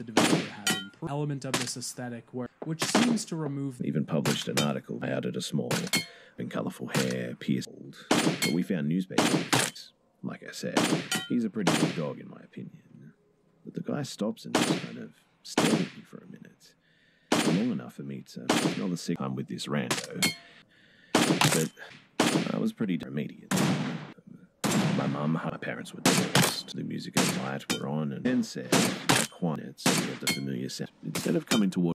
the developer has improved. Element of this aesthetic, where which seems to remove Even published an article. I added a small and colourful hair, pierced. But we found newspaper. Like I said, he's a pretty good dog in my opinion. But the guy stops and just kind of stares at me for a minute. Long enough for me to smell the sick I'm with this rando. But I was pretty immediate. My mum, my parents were divorced. The music and light were on, and then said, quiet, so the familiar sound. Instead of coming toward